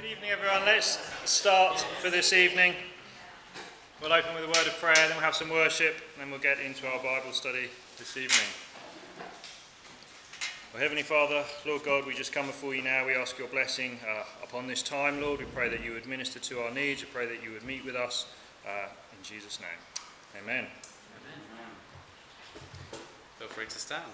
Good evening, everyone. Let's start for this evening. We'll open with a word of prayer, then we'll have some worship, and then we'll get into our Bible study this evening. Well, Heavenly Father, Lord God, we just come before you now. We ask your blessing uh, upon this time, Lord. We pray that you would minister to our needs. We pray that you would meet with us. Uh, in Jesus' name, amen. amen. Feel free to stand.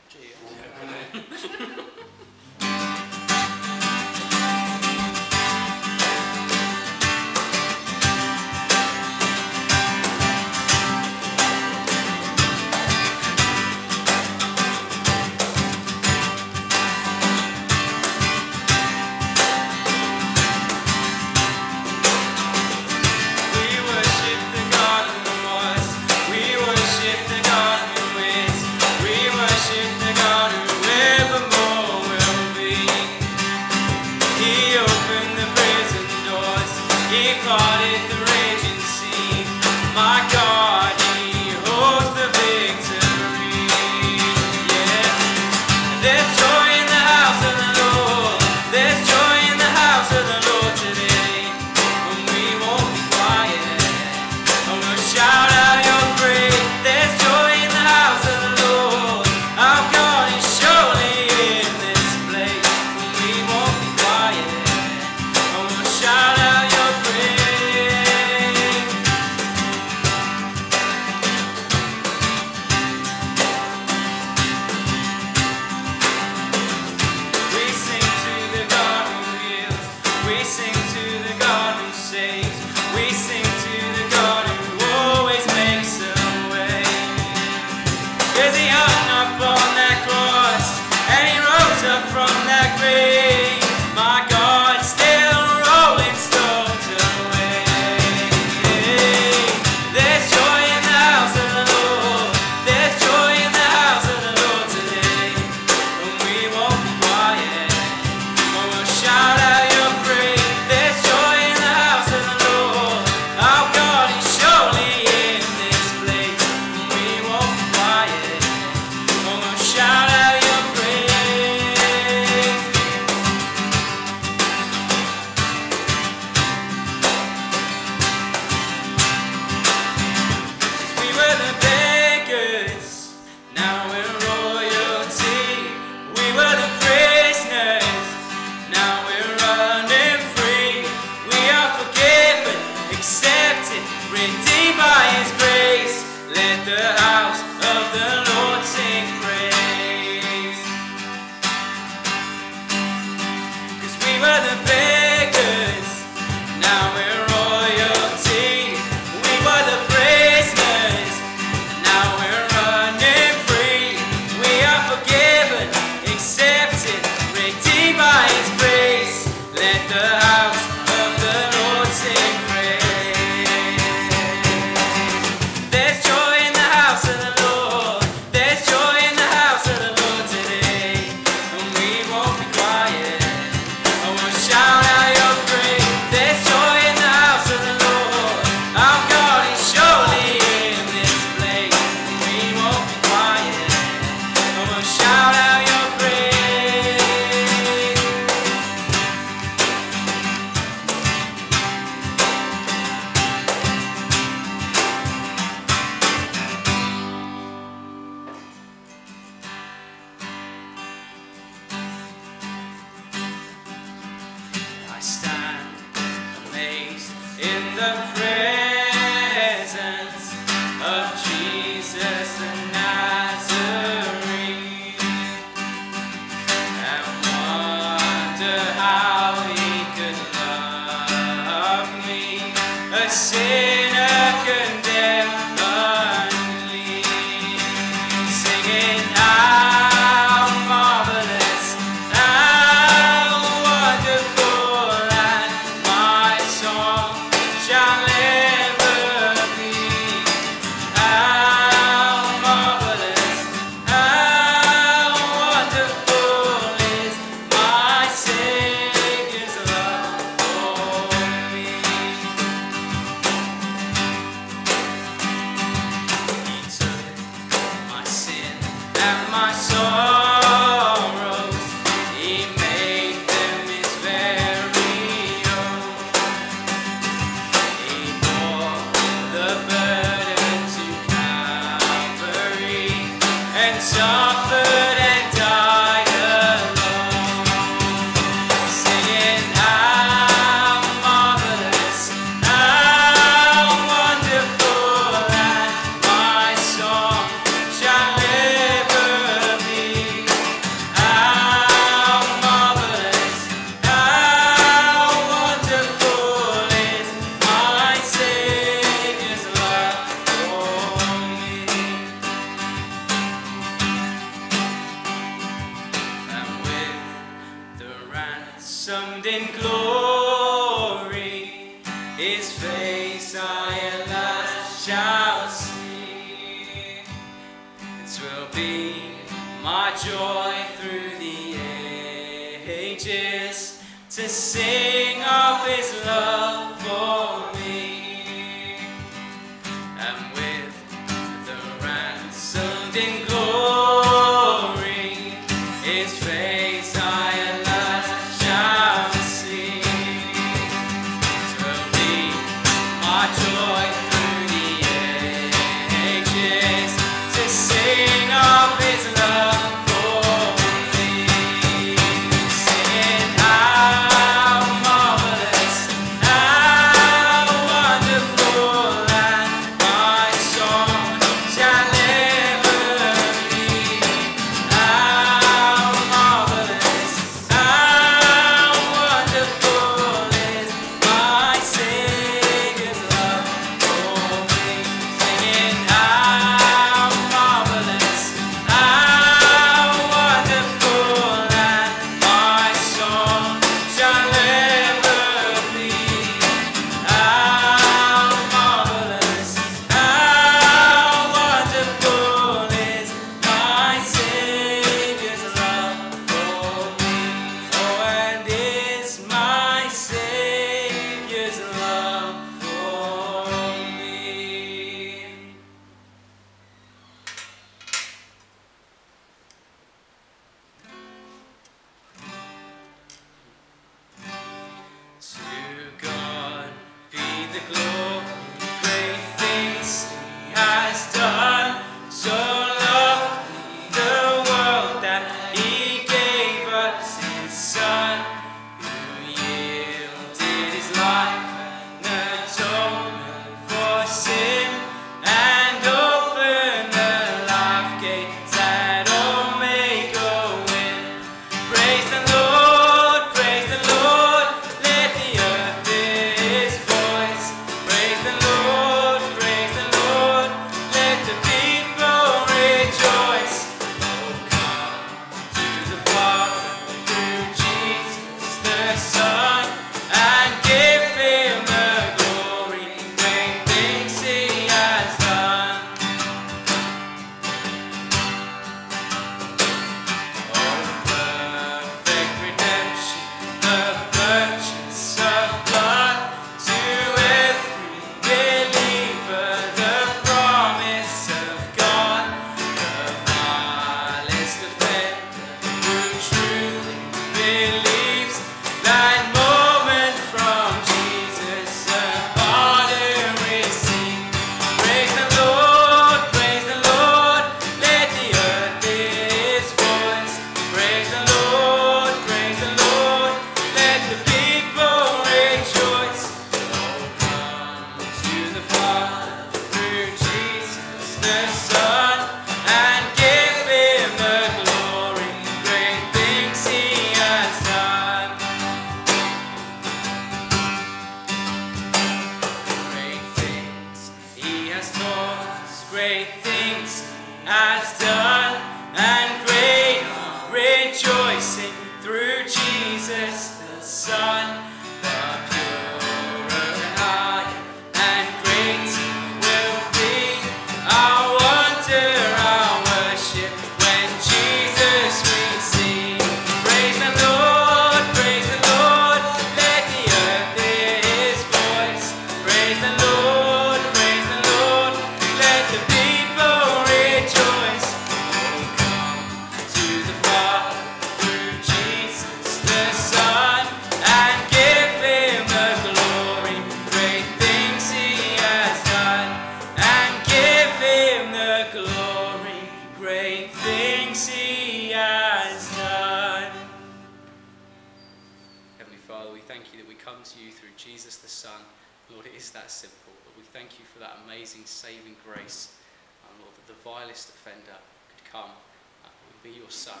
Heavenly Father, we thank you that we come to you through Jesus the Son. Lord, it is that simple. But we thank you for that amazing saving grace. And Lord, that the vilest offender could come uh, and be your Son.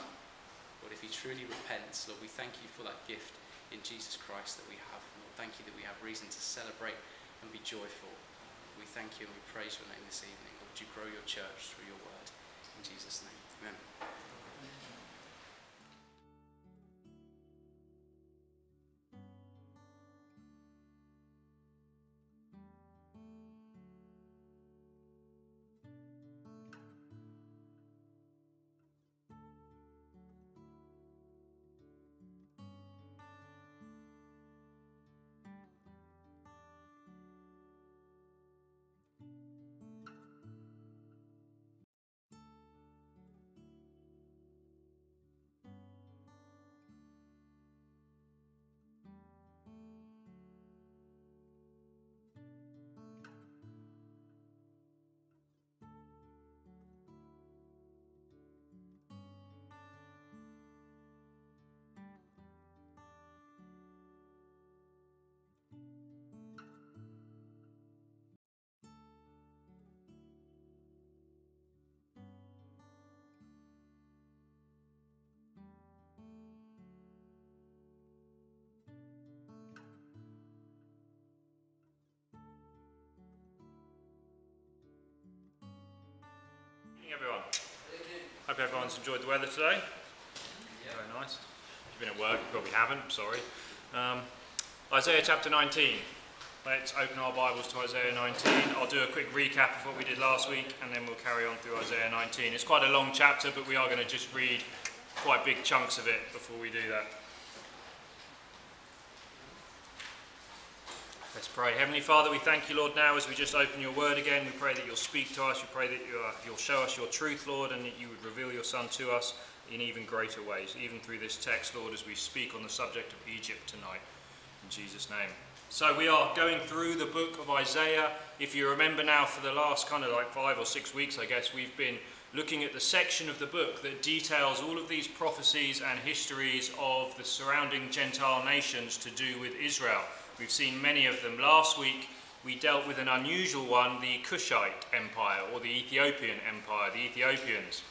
Lord, if he truly repents, Lord, we thank you for that gift in Jesus Christ that we have. Lord, thank you that we have reason to celebrate and be joyful. We thank you and we praise your name this evening. Lord, would you grow your church through your word. In Jesus' name. Amen. Hope everyone's enjoyed the weather today. Very nice. If you've been at work, you probably haven't, sorry. Um, Isaiah chapter 19. Let's open our Bibles to Isaiah 19. I'll do a quick recap of what we did last week and then we'll carry on through Isaiah 19. It's quite a long chapter, but we are going to just read quite big chunks of it before we do that. Let's pray. Heavenly Father, we thank you, Lord, now as we just open your word again. We pray that you'll speak to us. We pray that you, uh, you'll show us your truth, Lord, and that you would reveal your Son to us in even greater ways, even through this text, Lord, as we speak on the subject of Egypt tonight. In Jesus' name. So we are going through the book of Isaiah. If you remember now, for the last kind of like five or six weeks, I guess, we've been looking at the section of the book that details all of these prophecies and histories of the surrounding Gentile nations to do with Israel. We've seen many of them. Last week, we dealt with an unusual one, the Cushite Empire, or the Ethiopian Empire, the Ethiopians.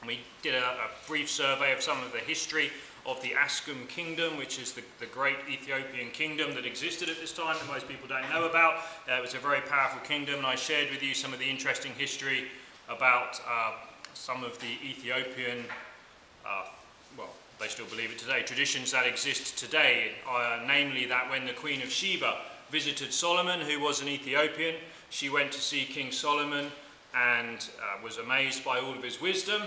And we did a, a brief survey of some of the history of the Aksum kingdom, which is the, the great Ethiopian kingdom that existed at this time that most people don't know about. Uh, it was a very powerful kingdom, and I shared with you some of the interesting history about uh, some of the Ethiopian, uh, they still believe it today, traditions that exist today, uh, namely that when the Queen of Sheba visited Solomon, who was an Ethiopian, she went to see King Solomon and uh, was amazed by all of his wisdom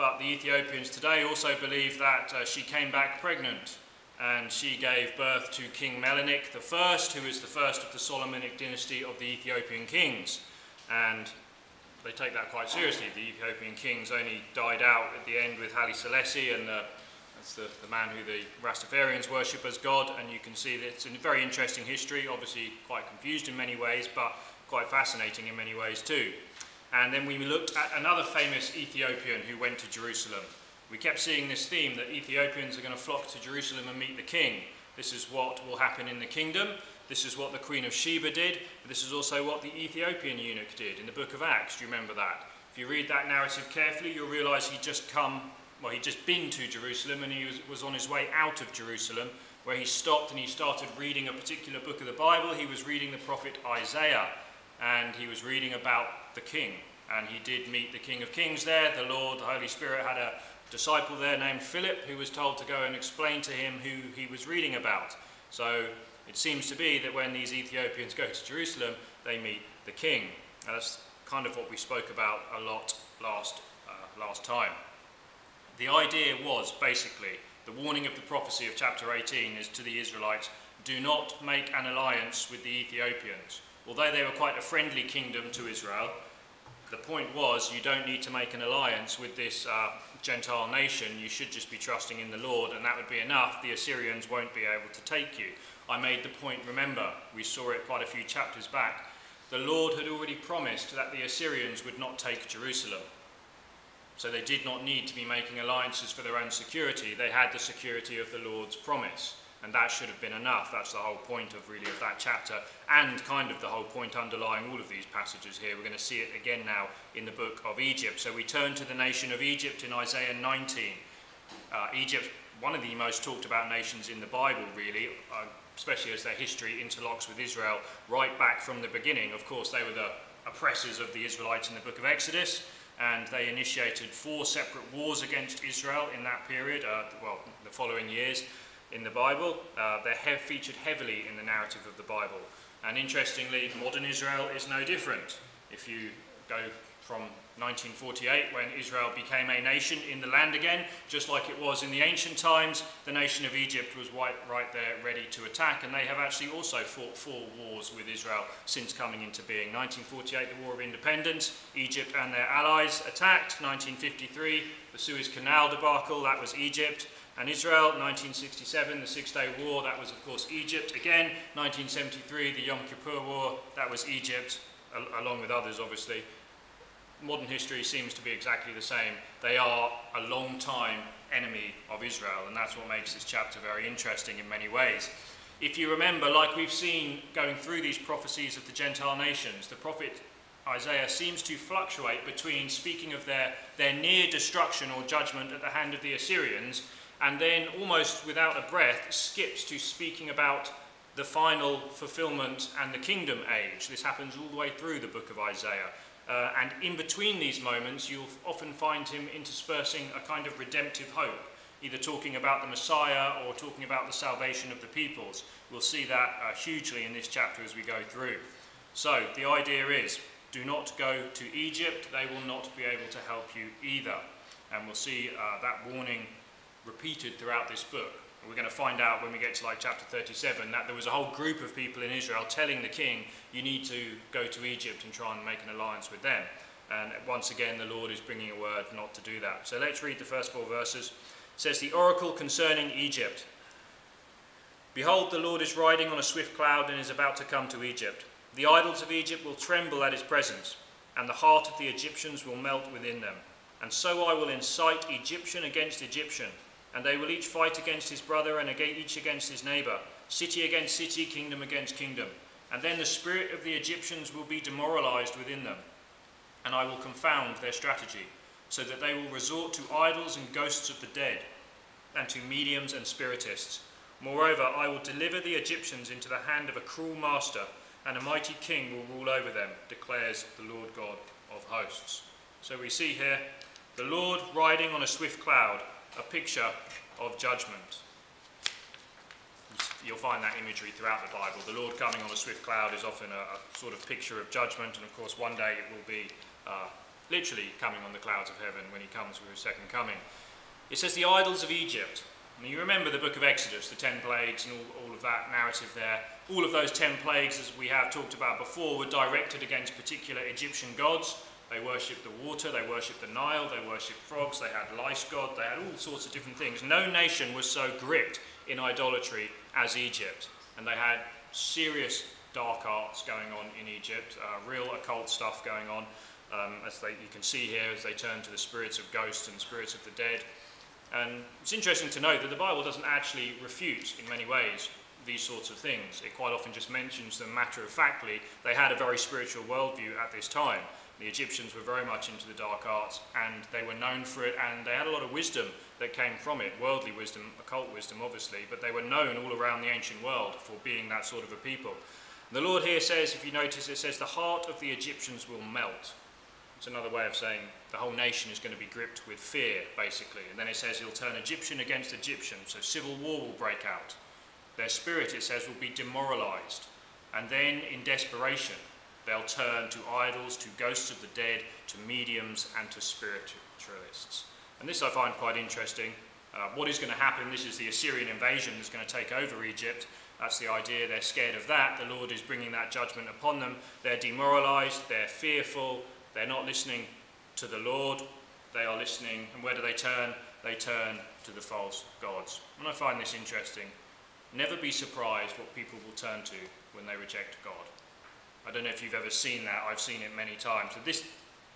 but the Ethiopians today also believe that uh, she came back pregnant and she gave birth to King Menelik I, who is the first of the Solomonic dynasty of the Ethiopian kings. And they take that quite seriously. The Ethiopian kings only died out at the end with Haile Selassie, and uh, that's the, the man who the Rastafarians worship as God. And you can see that it's a very interesting history, obviously quite confused in many ways, but quite fascinating in many ways too. And then we looked at another famous Ethiopian who went to Jerusalem. We kept seeing this theme that Ethiopians are going to flock to Jerusalem and meet the king. This is what will happen in the kingdom. This is what the Queen of Sheba did. This is also what the Ethiopian eunuch did in the book of Acts. Do you remember that? If you read that narrative carefully, you'll realize he'd just come, well, he'd just been to Jerusalem and he was, was on his way out of Jerusalem where he stopped and he started reading a particular book of the Bible. He was reading the prophet Isaiah and he was reading about the king. And he did meet the King of Kings there. The Lord, the Holy Spirit, had a disciple there named Philip who was told to go and explain to him who he was reading about. So it seems to be that when these Ethiopians go to Jerusalem, they meet the king. And that's kind of what we spoke about a lot last, uh, last time. The idea was basically the warning of the prophecy of chapter 18 is to the Israelites do not make an alliance with the Ethiopians. Although they were quite a friendly kingdom to Israel, the point was you don't need to make an alliance with this uh, Gentile nation. You should just be trusting in the Lord, and that would be enough. The Assyrians won't be able to take you. I made the point, remember, we saw it quite a few chapters back. The Lord had already promised that the Assyrians would not take Jerusalem. So they did not need to be making alliances for their own security. They had the security of the Lord's promise. And that should have been enough. That's the whole point of really of that chapter and kind of the whole point underlying all of these passages here. We're going to see it again now in the book of Egypt. So we turn to the nation of Egypt in Isaiah 19. Uh, Egypt, one of the most talked about nations in the Bible, really, uh, especially as their history interlocks with Israel right back from the beginning. Of course, they were the oppressors of the Israelites in the book of Exodus and they initiated four separate wars against Israel in that period, uh, well, the following years in the Bible. Uh, they're he featured heavily in the narrative of the Bible. And interestingly, modern Israel is no different. If you go from 1948, when Israel became a nation in the land again, just like it was in the ancient times, the nation of Egypt was right, right there ready to attack, and they have actually also fought four wars with Israel since coming into being. 1948, the War of Independence, Egypt and their allies attacked. 1953, the Suez Canal debacle, that was Egypt and Israel, 1967, the Six Day War, that was, of course, Egypt. Again, 1973, the Yom Kippur War, that was Egypt, al along with others, obviously. Modern history seems to be exactly the same. They are a long time enemy of Israel, and that's what makes this chapter very interesting in many ways. If you remember, like we've seen going through these prophecies of the Gentile nations, the prophet Isaiah seems to fluctuate between speaking of their, their near destruction or judgment at the hand of the Assyrians and then almost without a breath skips to speaking about the final fulfillment and the kingdom age. This happens all the way through the book of Isaiah. Uh, and in between these moments, you'll often find him interspersing a kind of redemptive hope, either talking about the Messiah or talking about the salvation of the peoples. We'll see that uh, hugely in this chapter as we go through. So, the idea is do not go to Egypt, they will not be able to help you either. And we'll see uh, that warning repeated throughout this book. We're going to find out when we get to like chapter 37 that there was a whole group of people in Israel telling the king, you need to go to Egypt and try and make an alliance with them. And once again, the Lord is bringing a word not to do that. So let's read the first four verses. It says, The oracle concerning Egypt. Behold, the Lord is riding on a swift cloud and is about to come to Egypt. The idols of Egypt will tremble at his presence, and the heart of the Egyptians will melt within them. And so I will incite Egyptian against Egyptian and they will each fight against his brother and each against his neighbor, city against city, kingdom against kingdom. And then the spirit of the Egyptians will be demoralized within them, and I will confound their strategy, so that they will resort to idols and ghosts of the dead, and to mediums and spiritists. Moreover, I will deliver the Egyptians into the hand of a cruel master, and a mighty king will rule over them, declares the Lord God of hosts. So we see here the Lord riding on a swift cloud, a picture of judgment. You'll find that imagery throughout the Bible. The Lord coming on a swift cloud is often a, a sort of picture of judgment, and of course, one day it will be uh, literally coming on the clouds of heaven when he comes with his second coming. It says the idols of Egypt. You remember the book of Exodus, the ten plagues, and all, all of that narrative there. All of those ten plagues, as we have talked about before, were directed against particular Egyptian gods. They worshipped the water, they worshipped the Nile, they worshipped frogs, they had lice god, they had all sorts of different things. No nation was so gripped in idolatry as Egypt. And they had serious dark arts going on in Egypt, uh, real occult stuff going on, um, as they, you can see here as they turn to the spirits of ghosts and spirits of the dead. And it's interesting to note that the Bible doesn't actually refute, in many ways, these sorts of things. It quite often just mentions them matter of factly. They had a very spiritual worldview at this time. The Egyptians were very much into the dark arts and they were known for it and they had a lot of wisdom that came from it worldly wisdom, occult wisdom, obviously, but they were known all around the ancient world for being that sort of a people. The Lord here says, if you notice, it says, the heart of the Egyptians will melt. It's another way of saying the whole nation is going to be gripped with fear, basically. And then it says he'll turn Egyptian against Egyptian, so civil war will break out. Their spirit, it says, will be demoralized. And then, in desperation, They'll turn to idols, to ghosts of the dead, to mediums, and to spiritualists. And this I find quite interesting. Uh, what is going to happen? This is the Assyrian invasion that's going to take over Egypt. That's the idea. They're scared of that. The Lord is bringing that judgment upon them. They're demoralized. They're fearful. They're not listening to the Lord. They are listening. And where do they turn? They turn to the false gods. And I find this interesting. Never be surprised what people will turn to when they reject God. I don't know if you've ever seen that, I've seen it many times. So this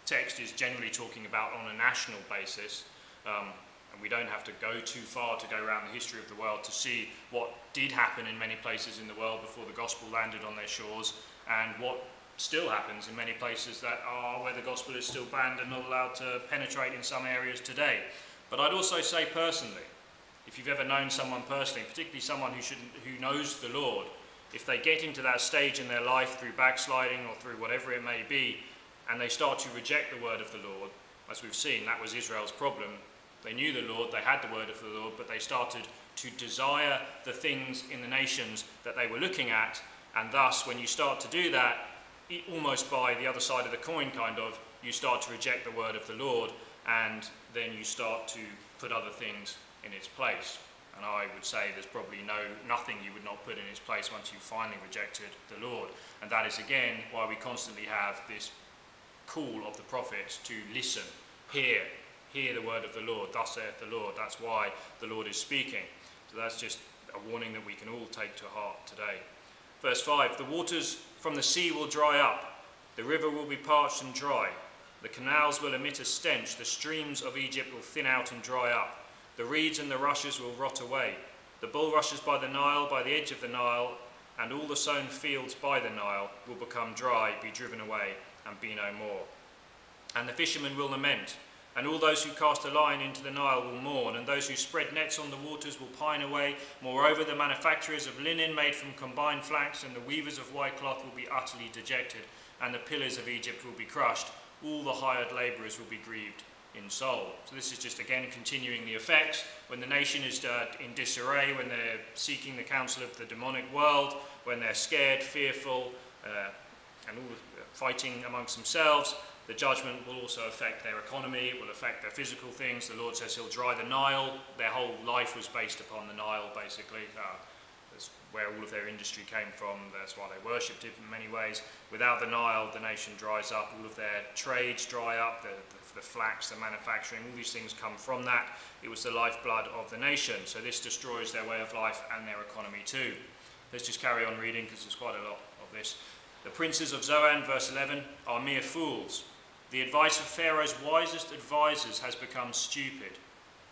text is generally talking about on a national basis, um, and we don't have to go too far to go around the history of the world to see what did happen in many places in the world before the gospel landed on their shores, and what still happens in many places that are where the gospel is still banned and not allowed to penetrate in some areas today. But I'd also say personally, if you've ever known someone personally, particularly someone who, should, who knows the Lord, if they get into that stage in their life through backsliding or through whatever it may be, and they start to reject the word of the Lord, as we've seen, that was Israel's problem. They knew the Lord, they had the word of the Lord, but they started to desire the things in the nations that they were looking at, and thus, when you start to do that, almost by the other side of the coin, kind of, you start to reject the word of the Lord, and then you start to put other things in its place. And I would say there's probably no nothing you would not put in its place once you've finally rejected the Lord. And that is again why we constantly have this call of the prophets to listen, hear, hear the word of the Lord. Thus saith the Lord. That's why the Lord is speaking. So that's just a warning that we can all take to heart today. Verse 5 The waters from the sea will dry up, the river will be parched and dry, the canals will emit a stench, the streams of Egypt will thin out and dry up. The reeds and the rushes will rot away. The bulrushes by the Nile, by the edge of the Nile, and all the sown fields by the Nile will become dry, be driven away, and be no more. And the fishermen will lament, And all those who cast a line into the Nile will mourn, and those who spread nets on the waters will pine away. Moreover, the manufacturers of linen made from combined flax and the weavers of white cloth will be utterly dejected, and the pillars of Egypt will be crushed. All the hired labourers will be grieved in soul. So, this is just again continuing the effects. When the nation is uh, in disarray, when they're seeking the counsel of the demonic world, when they're scared, fearful, uh, and all fighting amongst themselves, the judgment will also affect their economy, it will affect their physical things. The Lord says he'll dry the Nile. Their whole life was based upon the Nile, basically. Uh, that's where all of their industry came from. That's why they worshipped it in many ways. Without the Nile, the nation dries up. All of their trades dry up. The, the, the flax, the manufacturing, all these things come from that. It was the lifeblood of the nation. So this destroys their way of life and their economy too. Let's just carry on reading because there's quite a lot of this. The princes of Zoan, verse 11, are mere fools. The advice of Pharaoh's wisest advisers has become stupid.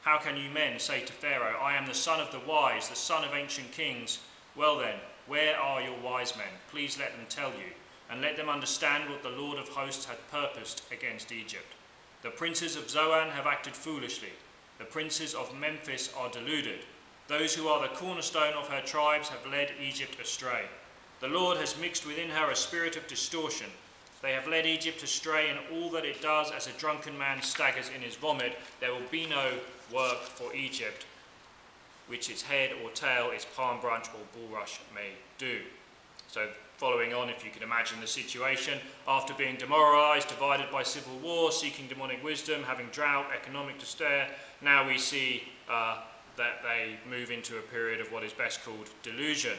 How can you men say to Pharaoh, I am the son of the wise, the son of ancient kings? Well then, where are your wise men? Please let them tell you, and let them understand what the Lord of hosts had purposed against Egypt. The princes of Zoan have acted foolishly. The princes of Memphis are deluded. Those who are the cornerstone of her tribes have led Egypt astray. The Lord has mixed within her a spirit of distortion. They have led Egypt astray in all that it does as a drunken man staggers in his vomit. There will be no work for Egypt, which its head or tail, its palm branch or bulrush may do. So, following on, if you can imagine the situation, after being demoralized, divided by civil war, seeking demonic wisdom, having drought, economic despair, now we see uh, that they move into a period of what is best called delusion.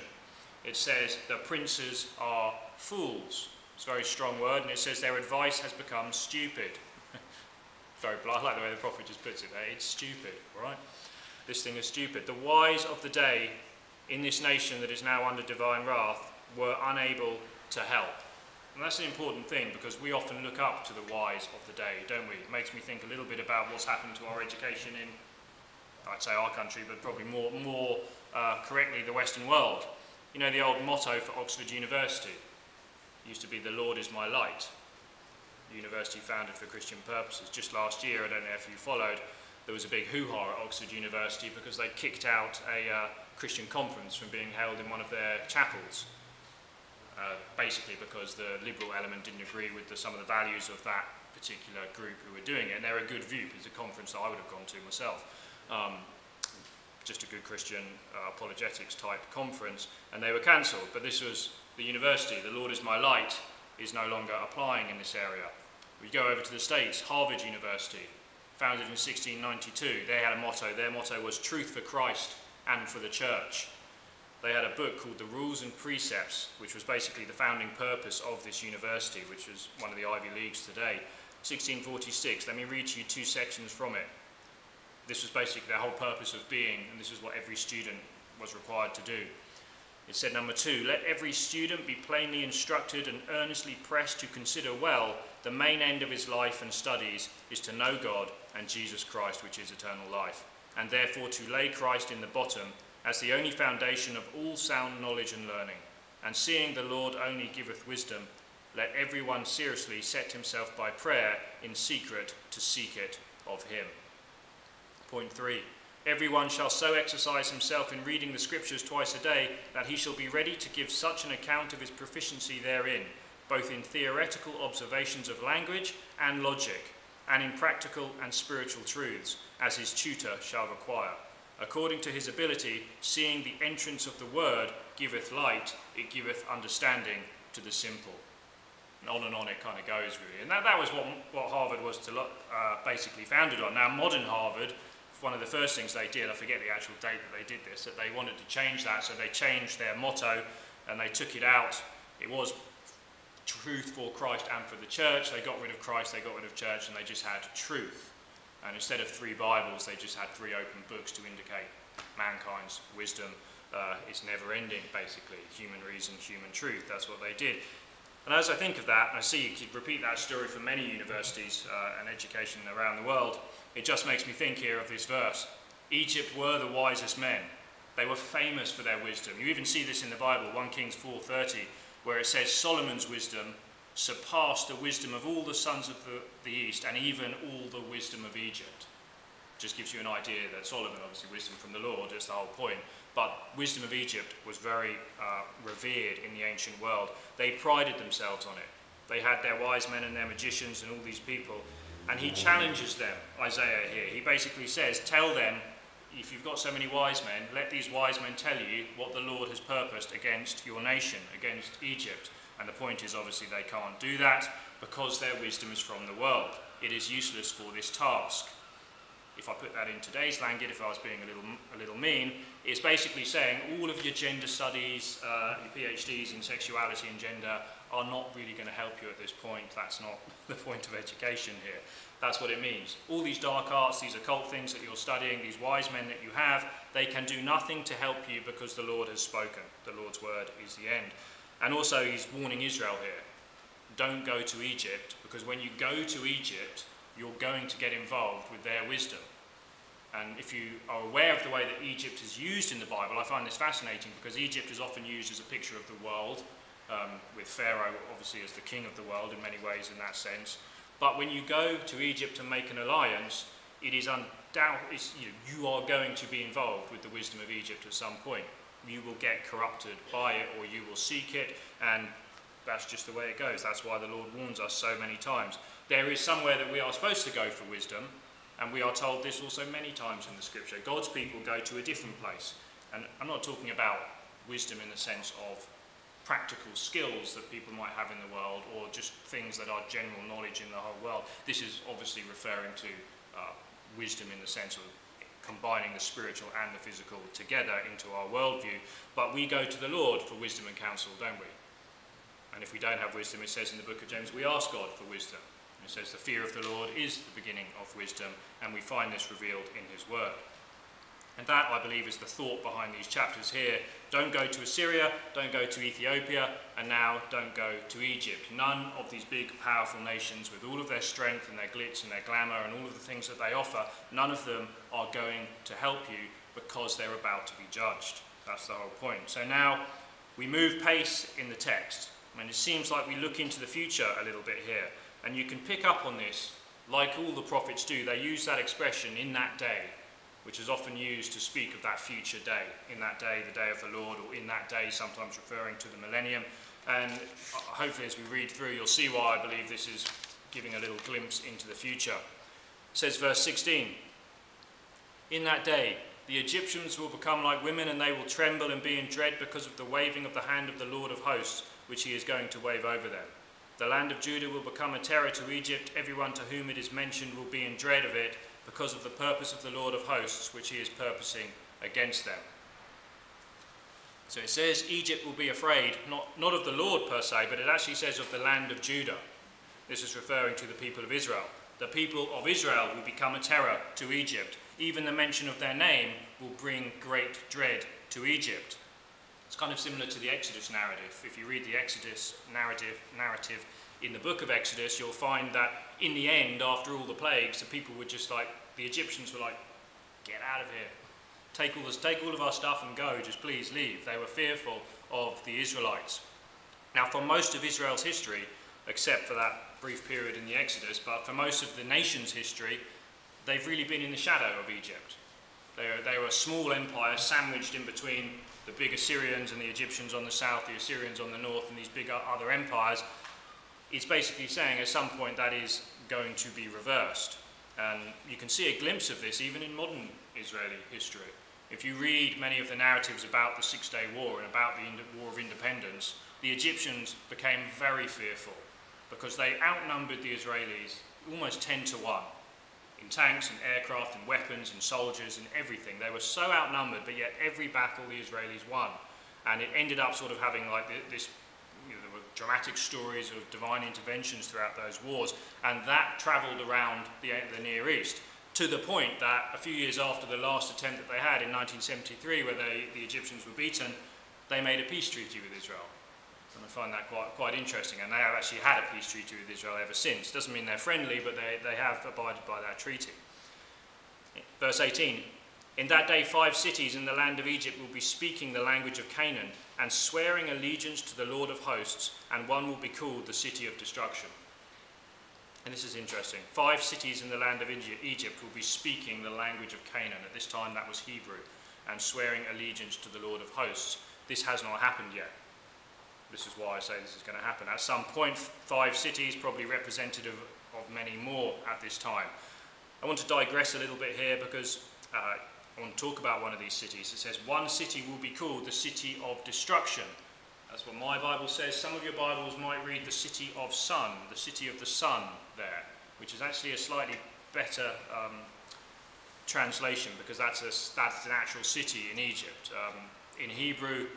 It says the princes are fools. It's a very strong word, and it says their advice has become stupid. very blunt, I like the way the prophet just puts it there. It's stupid, right? This thing is stupid. The wise of the day in this nation that is now under divine wrath were unable to help. And that's an important thing because we often look up to the wise of the day, don't we? It makes me think a little bit about what's happened to our education in, I'd say our country, but probably more, more uh, correctly the Western world. You know the old motto for Oxford University? used to be the Lord is my light. The university founded for Christian purposes. Just last year, I don't know if you followed, there was a big hoo-ha at Oxford University because they kicked out a uh, Christian conference from being held in one of their chapels. Uh, basically because the liberal element didn't agree with the, some of the values of that particular group who were doing it. And they're a good view. It's a conference that I would have gone to myself. Um, just a good Christian uh, apologetics type conference, and they were cancelled. But this was the university, the Lord is my light, is no longer applying in this area. We go over to the States, Harvard University, founded in 1692. They had a motto. Their motto was truth for Christ and for the church. They had a book called The Rules and Precepts, which was basically the founding purpose of this university, which is one of the Ivy Leagues today. 1646, let me read to you two sections from it. This was basically their whole purpose of being, and this is what every student was required to do. It said, number two, let every student be plainly instructed and earnestly pressed to consider well the main end of his life and studies is to know God and Jesus Christ, which is eternal life, and therefore to lay Christ in the bottom as the only foundation of all sound knowledge and learning. And seeing the Lord only giveth wisdom, let every one seriously set himself by prayer in secret to seek it of him. Point three. Everyone shall so exercise himself in reading the Scriptures twice a day that he shall be ready to give such an account of his proficiency therein, both in theoretical observations of language and logic, and in practical and spiritual truths, as his tutor shall require. According to his ability, seeing the entrance of the word giveth light, it giveth understanding to the simple. And on and on it kind of goes, really. And that, that was what, what Harvard was to look, uh, basically founded on. Now, modern Harvard one of the first things they did, I forget the actual date that they did this, that they wanted to change that, so they changed their motto and they took it out. It was truth for Christ and for the church. They got rid of Christ, they got rid of church, and they just had truth. And instead of three Bibles, they just had three open books to indicate mankind's wisdom uh, is never ending, basically. Human reason, human truth. That's what they did. And as I think of that, and I see you could repeat that story for many universities uh, and education around the world. It just makes me think here of this verse. Egypt were the wisest men. They were famous for their wisdom. You even see this in the Bible, 1 Kings 4:30, where it says Solomon's wisdom surpassed the wisdom of all the sons of the, the east and even all the wisdom of Egypt. Just gives you an idea that Solomon, obviously, wisdom from the Lord, is the whole point. But wisdom of Egypt was very uh, revered in the ancient world. They prided themselves on it. They had their wise men and their magicians and all these people. And he challenges them, Isaiah here. He basically says, Tell them, if you've got so many wise men, let these wise men tell you what the Lord has purposed against your nation, against Egypt. And the point is, obviously, they can't do that because their wisdom is from the world. It is useless for this task. If I put that in today's language, if I was being a little, a little mean, it's basically saying all of your gender studies, uh, your PhDs in sexuality and gender are not really going to help you at this point. That's not the point of education here. That's what it means. All these dark arts, these occult things that you're studying, these wise men that you have, they can do nothing to help you because the Lord has spoken. The Lord's word is the end. And also, he's warning Israel here don't go to Egypt because when you go to Egypt, you're going to get involved with their wisdom. And if you are aware of the way that Egypt is used in the Bible, I find this fascinating because Egypt is often used as a picture of the world, um, with Pharaoh obviously as the king of the world in many ways in that sense. But when you go to Egypt and make an alliance, it is undoubtedly you, know, you are going to be involved with the wisdom of Egypt at some point. You will get corrupted by it, or you will seek it, and that's just the way it goes. That's why the Lord warns us so many times. There is somewhere that we are supposed to go for wisdom, and we are told this also many times in the scripture. God's people go to a different place. And I'm not talking about wisdom in the sense of practical skills that people might have in the world or just things that are general knowledge in the whole world. This is obviously referring to uh, wisdom in the sense of combining the spiritual and the physical together into our worldview. But we go to the Lord for wisdom and counsel, don't we? And if we don't have wisdom, it says in the book of James, we ask God for wisdom. It says the fear of the Lord is the beginning of wisdom, and we find this revealed in his word. And that, I believe, is the thought behind these chapters here. Don't go to Assyria, don't go to Ethiopia, and now don't go to Egypt. None of these big, powerful nations, with all of their strength and their glitz and their glamour and all of the things that they offer, none of them are going to help you because they're about to be judged. That's the whole point. So now we move pace in the text. I mean, it seems like we look into the future a little bit here. And you can pick up on this, like all the prophets do. They use that expression, in that day, which is often used to speak of that future day. In that day, the day of the Lord, or in that day, sometimes referring to the millennium. And hopefully, as we read through, you'll see why I believe this is giving a little glimpse into the future. It says, verse 16 In that day, the Egyptians will become like women, and they will tremble and be in dread because of the waving of the hand of the Lord of hosts, which he is going to wave over them. The land of Judah will become a terror to Egypt. Everyone to whom it is mentioned will be in dread of it because of the purpose of the Lord of hosts, which he is purposing against them. So it says Egypt will be afraid, not, not of the Lord per se, but it actually says of the land of Judah. This is referring to the people of Israel. The people of Israel will become a terror to Egypt. Even the mention of their name will bring great dread to Egypt. It's kind of similar to the Exodus narrative. If you read the Exodus narrative, narrative in the book of Exodus, you'll find that in the end, after all the plagues, the people were just like, the Egyptians were like, get out of here. Take all, this, take all of our stuff and go, just please leave. They were fearful of the Israelites. Now, for most of Israel's history, except for that brief period in the Exodus, but for most of the nation's history, they've really been in the shadow of Egypt. They were, they were a small empire sandwiched in between the big Assyrians and the Egyptians on the south, the Assyrians on the north, and these big other empires, it's basically saying at some point that is going to be reversed. And you can see a glimpse of this even in modern Israeli history. If you read many of the narratives about the Six Day War and about the War of Independence, the Egyptians became very fearful because they outnumbered the Israelis almost 10 to 1 in tanks and aircraft and weapons and soldiers and everything. They were so outnumbered, but yet every battle the Israelis won. And it ended up sort of having like this, you know, there were dramatic stories of divine interventions throughout those wars. And that travelled around the, the Near East to the point that a few years after the last attempt that they had in 1973, where they, the Egyptians were beaten, they made a peace treaty with Israel. And I find that quite, quite interesting. And they have actually had a peace treaty with Israel ever since. Doesn't mean they're friendly, but they, they have abided by that treaty. Verse 18 In that day, five cities in the land of Egypt will be speaking the language of Canaan and swearing allegiance to the Lord of hosts, and one will be called the city of destruction. And this is interesting. Five cities in the land of Egypt will be speaking the language of Canaan. At this time, that was Hebrew, and swearing allegiance to the Lord of hosts. This has not happened yet. This is why I say this is going to happen. At some point, five cities, probably representative of many more at this time. I want to digress a little bit here because uh, I want to talk about one of these cities. It says, One city will be called the city of destruction. That's what my Bible says. Some of your Bibles might read the city of sun, the city of the sun there, which is actually a slightly better um, translation because that's, a, that's an actual city in Egypt. Um, in Hebrew,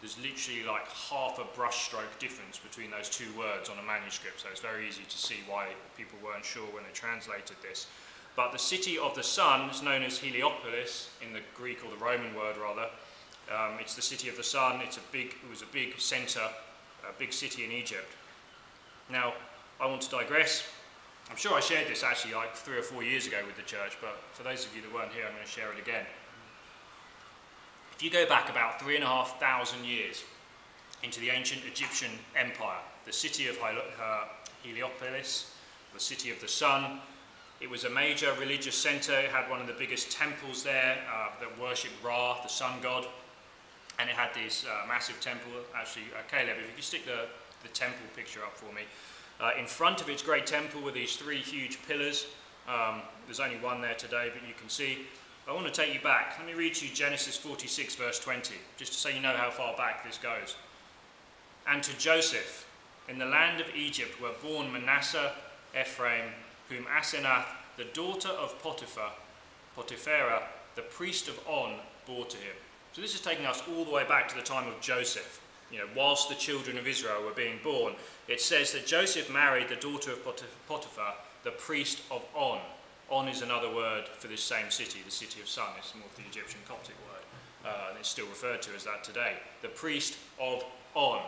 there's literally like half a brushstroke difference between those two words on a manuscript, so it's very easy to see why people weren't sure when they translated this. But the city of the sun is known as Heliopolis in the Greek or the Roman word rather. Um, it's the city of the sun. It's a big. It was a big centre, a big city in Egypt. Now, I want to digress. I'm sure I shared this actually like three or four years ago with the church, but for those of you that weren't here, I'm going to share it again. If you go back about three and a half thousand years into the ancient Egyptian empire, the city of uh, Heliopolis, the city of the sun, it was a major religious centre. It had one of the biggest temples there uh, that worshipped Ra, the sun god. And it had this uh, massive temple. Actually, uh, Caleb, if you could stick the, the temple picture up for me. Uh, in front of its great temple were these three huge pillars. Um, there's only one there today, but you can see. I want to take you back. Let me read to you Genesis 46, verse 20, just to so you know how far back this goes. And to Joseph, in the land of Egypt, were born Manasseh, Ephraim, whom Asenath, the daughter of Potiphar, Potipharah, the priest of On, bore to him. So this is taking us all the way back to the time of Joseph. You know, whilst the children of Israel were being born, it says that Joseph married the daughter of Potiphar, the priest of On. On is another word for this same city, the city of Sun. It's more of the Egyptian Coptic word, uh, and it's still referred to as that today. The priest of On.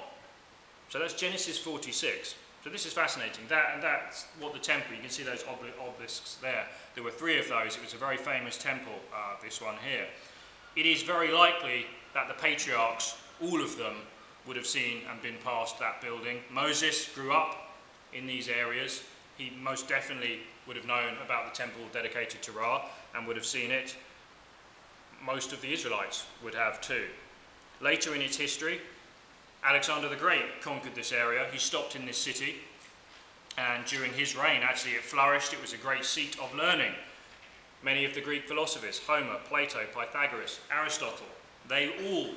So that's Genesis 46. So this is fascinating. That, and that's what the temple, you can see those obel obelisks there. There were three of those. It was a very famous temple, uh, this one here. It is very likely that the patriarchs, all of them, would have seen and been past that building. Moses grew up in these areas. He most definitely would have known about the temple dedicated to Ra and would have seen it. Most of the Israelites would have too. Later in its history, Alexander the Great conquered this area. He stopped in this city, and during his reign, actually, it flourished. It was a great seat of learning. Many of the Greek philosophers, Homer, Plato, Pythagoras, Aristotle, they all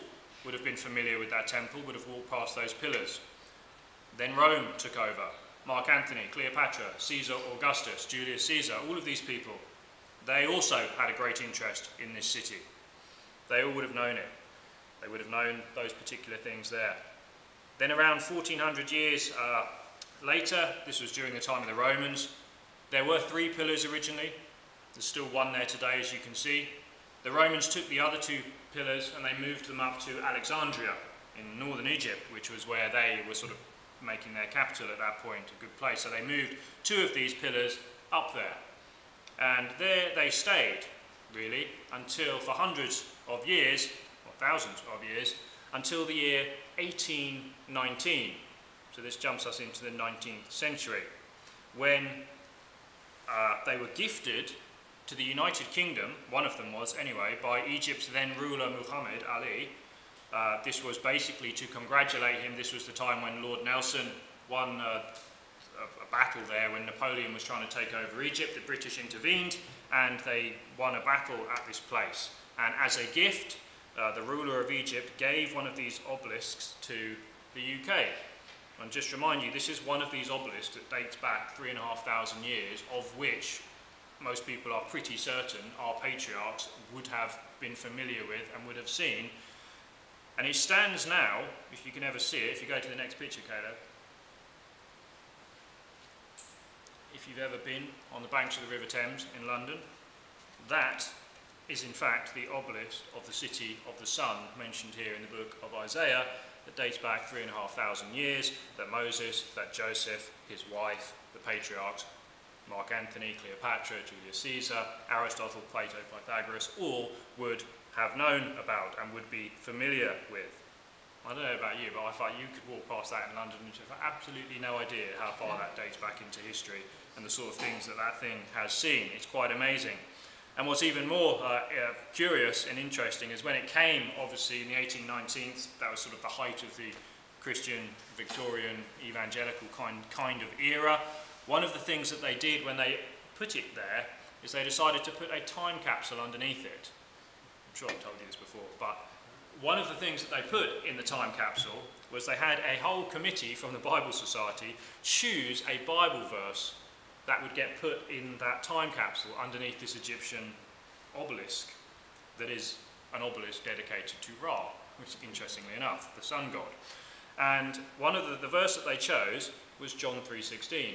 would have been familiar with that temple, would have walked past those pillars. Then Rome took over. Mark Antony, Cleopatra, Caesar Augustus, Julius Caesar, all of these people, they also had a great interest in this city. They all would have known it. They would have known those particular things there. Then around 1400 years uh, later, this was during the time of the Romans, there were three pillars originally. There's still one there today, as you can see. The Romans took the other two pillars and they moved them up to Alexandria in northern Egypt, which was where they were sort of making their capital at that point, a good place. So they moved two of these pillars up there. And there they stayed, really, until for hundreds of years, or thousands of years, until the year 1819. So this jumps us into the 19th century, when uh, they were gifted to the United Kingdom, one of them was anyway, by Egypt's then ruler Muhammad Ali. Uh, this was basically to congratulate him. This was the time when Lord Nelson won uh, a, a battle there when Napoleon was trying to take over Egypt. The British intervened and they won a battle at this place. And as a gift, uh, the ruler of Egypt gave one of these obelisks to the UK. And just remind you, this is one of these obelisks that dates back three and a half thousand years, of which most people are pretty certain our patriarchs would have been familiar with and would have seen. And it stands now, if you can ever see it, if you go to the next picture, Caleb, if you've ever been on the banks of the River Thames in London, that is in fact the obelisk of the city of the sun mentioned here in the book of Isaiah that dates back three and a half thousand years, that Moses, that Joseph, his wife, the patriarchs Mark Antony, Cleopatra, Julius Caesar, Aristotle, Plato, Pythagoras, all would have known about and would be familiar with. I don't know about you, but I thought you could walk past that in London and have absolutely no idea how far that dates back into history and the sort of things that that thing has seen. It's quite amazing. And what's even more uh, uh, curious and interesting is when it came, obviously, in the 1819s, that was sort of the height of the Christian, Victorian, evangelical kind, kind of era. One of the things that they did when they put it there is they decided to put a time capsule underneath it. Sure I've told you this before, but one of the things that they put in the time capsule was they had a whole committee from the Bible Society choose a Bible verse that would get put in that time capsule underneath this Egyptian obelisk that is an obelisk dedicated to Ra, which interestingly enough, the sun god. And one of the, the verse that they chose was John 3.16.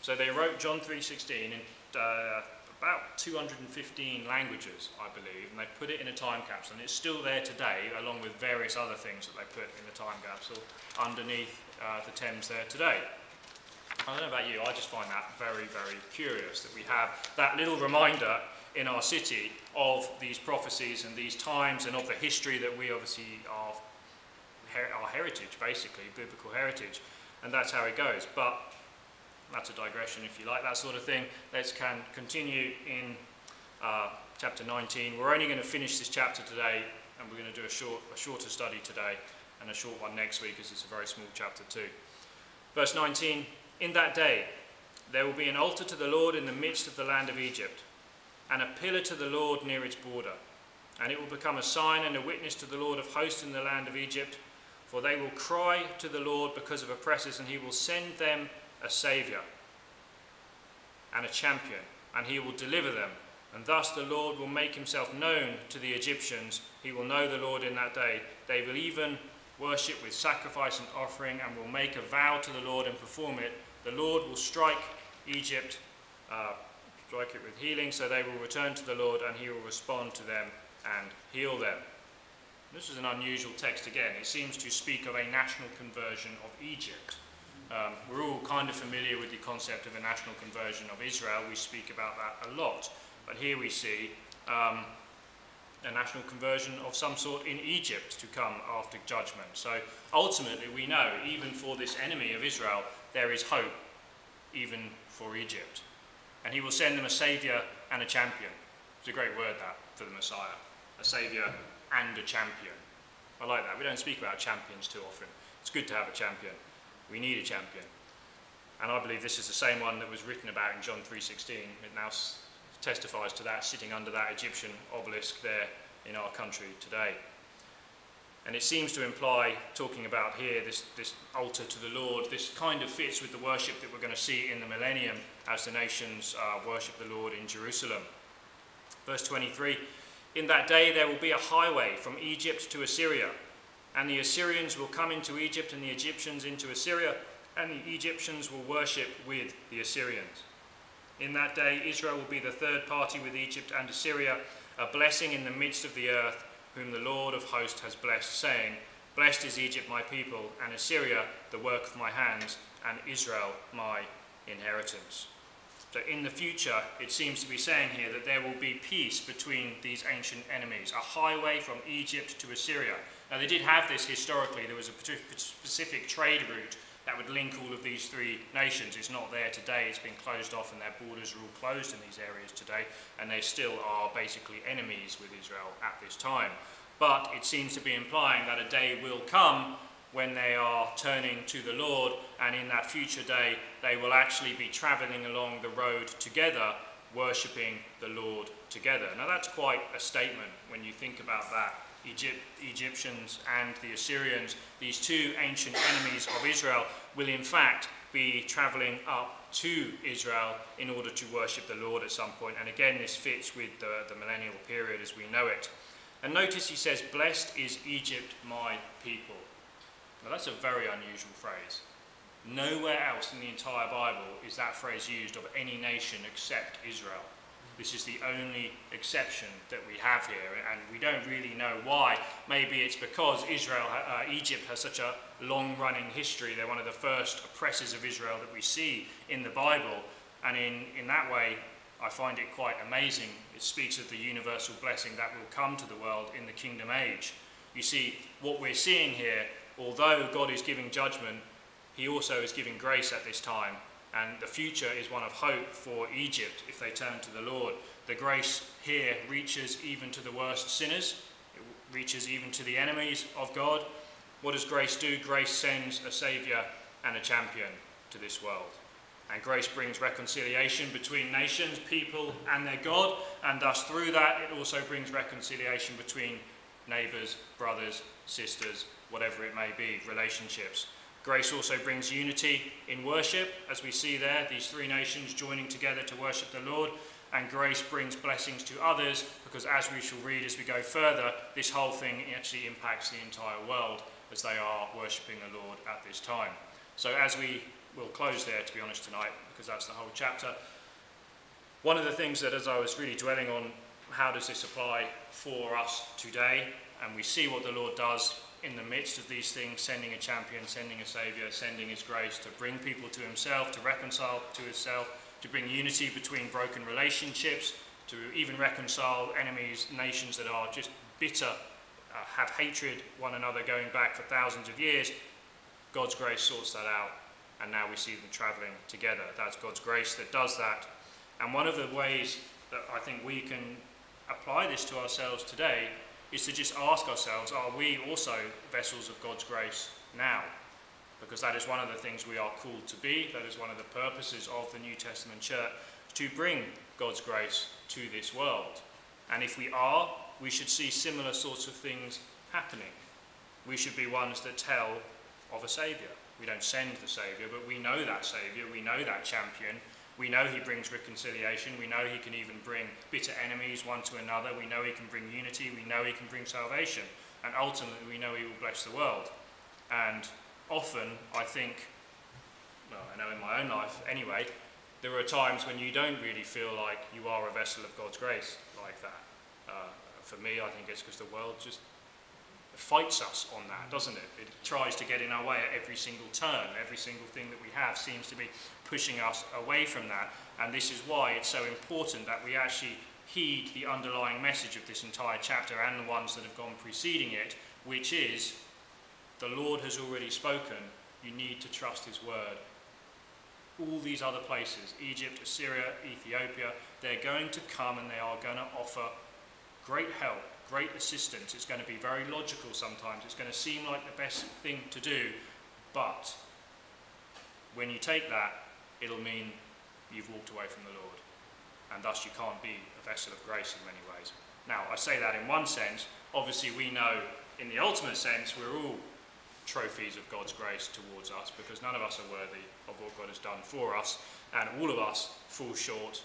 So they wrote John 3.16 in uh, about 215 languages, I believe, and they put it in a time capsule, and it's still there today, along with various other things that they put in the time capsule underneath uh, the Thames there today. I don't know about you, I just find that very, very curious that we have that little reminder in our city of these prophecies and these times and of the history that we obviously are our heritage, basically, biblical heritage, and that's how it goes. But that's a digression, if you like, that sort of thing. Let's can continue in uh, chapter 19. We're only going to finish this chapter today, and we're going to do a, short, a shorter study today and a short one next week, as it's a very small chapter too. Verse 19, In that day there will be an altar to the Lord in the midst of the land of Egypt, and a pillar to the Lord near its border. And it will become a sign and a witness to the Lord of hosts in the land of Egypt, for they will cry to the Lord because of oppressors, and he will send them a saviour and a champion, and he will deliver them. And thus the Lord will make himself known to the Egyptians. He will know the Lord in that day. They will even worship with sacrifice and offering, and will make a vow to the Lord and perform it. The Lord will strike Egypt, uh, strike it with healing, so they will return to the Lord, and he will respond to them and heal them. This is an unusual text again. It seems to speak of a national conversion of Egypt. Um, we're all kind of familiar with the concept of a national conversion of Israel. We speak about that a lot. But here we see um, a national conversion of some sort in Egypt to come after judgment. So ultimately, we know, even for this enemy of Israel, there is hope, even for Egypt. And he will send them a saviour and a champion. It's a great word, that, for the Messiah. A saviour and a champion. I like that. We don't speak about champions too often. It's good to have a champion. We need a champion. And I believe this is the same one that was written about in John 3.16. It now testifies to that, sitting under that Egyptian obelisk there in our country today. And it seems to imply, talking about here, this, this altar to the Lord, this kind of fits with the worship that we're going to see in the millennium as the nations uh, worship the Lord in Jerusalem. Verse 23 in that day there will be a highway from Egypt to Assyria, and the Assyrians will come into Egypt and the Egyptians into Assyria, and the Egyptians will worship with the Assyrians. In that day Israel will be the third party with Egypt and Assyria, a blessing in the midst of the earth, whom the Lord of hosts has blessed, saying, Blessed is Egypt my people, and Assyria the work of my hands, and Israel my inheritance. So in the future, it seems to be saying here that there will be peace between these ancient enemies, a highway from Egypt to Assyria. Now they did have this historically, there was a specific trade route that would link all of these three nations. It's not there today, it's been closed off and their borders are all closed in these areas today, and they still are basically enemies with Israel at this time. But it seems to be implying that a day will come when they are turning to the Lord, and in that future day, they will actually be traveling along the road together, worshipping the Lord together. Now, that's quite a statement when you think about that. Egypt, Egyptians and the Assyrians, these two ancient enemies of Israel, will in fact be traveling up to Israel in order to worship the Lord at some point. And again, this fits with the, the millennial period as we know it. And notice he says, Blessed is Egypt, my people. Now that's a very unusual phrase. Nowhere else in the entire Bible is that phrase used of any nation except Israel. This is the only exception that we have here, and we don't really know why. Maybe it's because Israel, uh, Egypt has such a long-running history. They're one of the first oppressors of Israel that we see in the Bible. And in, in that way, I find it quite amazing. It speaks of the universal blessing that will come to the world in the kingdom age. You see, what we're seeing here, although God is giving judgment, he also is giving grace at this time. And the future is one of hope for Egypt if they turn to the Lord. The grace here reaches even to the worst sinners, it reaches even to the enemies of God. What does grace do? Grace sends a Saviour and a champion to this world. And grace brings reconciliation between nations, people, and their God, and thus through that it also brings reconciliation between neighbours, brothers, sisters, whatever it may be, relationships. Grace also brings unity in worship, as we see there, these three nations joining together to worship the Lord. And grace brings blessings to others, because as we shall read as we go further, this whole thing actually impacts the entire world as they are worshipping the Lord at this time. So, as we will close there, to be honest, tonight, because that's the whole chapter. One of the things that, as I was really dwelling on, how does this apply for us today? And we see what the Lord does in the midst of these things, sending a champion, sending a saviour, sending his grace to bring people to himself, to reconcile to himself, to bring unity between broken relationships, to even reconcile enemies, nations that are just bitter, uh, have hatred one another going back for thousands of years. God's grace sorts that out, and now we see them travelling together. That's God's grace that does that. And one of the ways that I think we can apply this to ourselves today is to just ask ourselves are we also vessels of God's grace now? Because that is one of the things we are called to be. That is one of the purposes of the New Testament church to bring God's grace to this world. And if we are, we should see similar sorts of things happening. We should be ones that tell of a Saviour. We don't send the Saviour, but we know that Saviour, we know that champion, we know he brings reconciliation. We know he can even bring bitter enemies one to another. We know he can bring unity. We know he can bring salvation. And ultimately, we know he will bless the world. And often, I think, well, I know in my own life anyway, there are times when you don't really feel like you are a vessel of God's grace like that. Uh, for me, I think it's because the world just fights us on that, doesn't it? It tries to get in our way at every single turn. Every single thing that we have seems to be pushing us away from that. And this is why it's so important that we actually heed the underlying message of this entire chapter and the ones that have gone preceding it, which is the Lord has already spoken. You need to trust his word. All these other places, Egypt, Assyria, Ethiopia, they're going to come and they are going to offer great help great assistance. It's going to be very logical sometimes. It's going to seem like the best thing to do, but when you take that, it'll mean you've walked away from the Lord, and thus you can't be a vessel of grace in many ways. Now, I say that in one sense. Obviously, we know in the ultimate sense we're all trophies of God's grace towards us because none of us are worthy of what God has done for us, and all of us fall short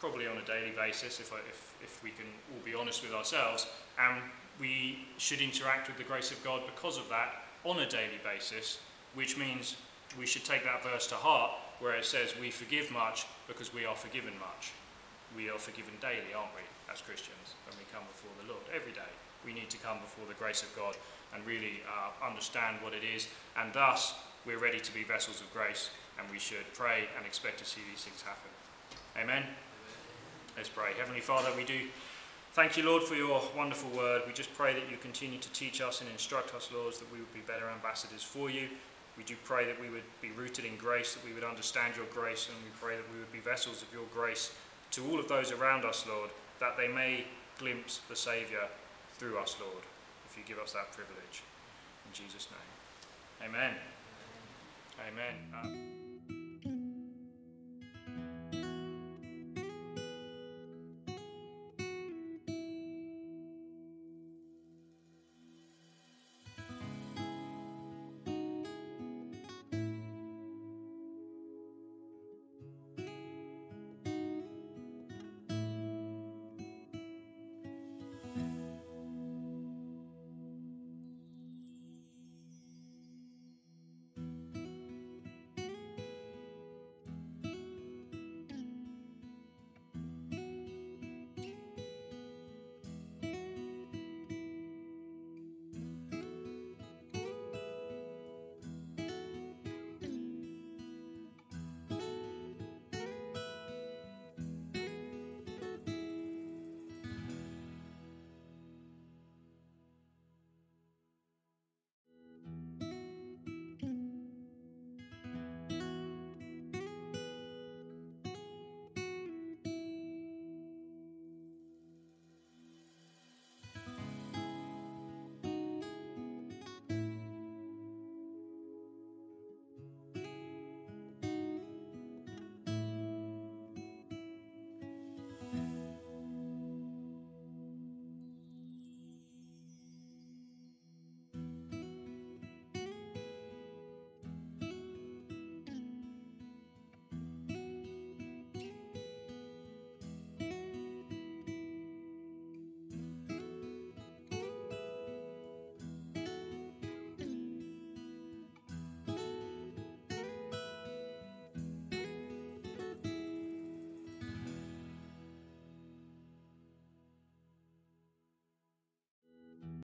probably on a daily basis, if, I, if, if we can all be honest with ourselves, and we should interact with the grace of God because of that on a daily basis, which means we should take that verse to heart where it says we forgive much because we are forgiven much. We are forgiven daily, aren't we, as Christians, when we come before the Lord? Every day we need to come before the grace of God and really uh, understand what it is, and thus we're ready to be vessels of grace, and we should pray and expect to see these things happen. Amen. Let's pray. Heavenly Father, we do thank you, Lord, for your wonderful word. We just pray that you continue to teach us and instruct us, Lord, that we would be better ambassadors for you. We do pray that we would be rooted in grace, that we would understand your grace, and we pray that we would be vessels of your grace to all of those around us, Lord, that they may glimpse the Saviour through us, Lord, if you give us that privilege. In Jesus' name. Amen. Amen. Um,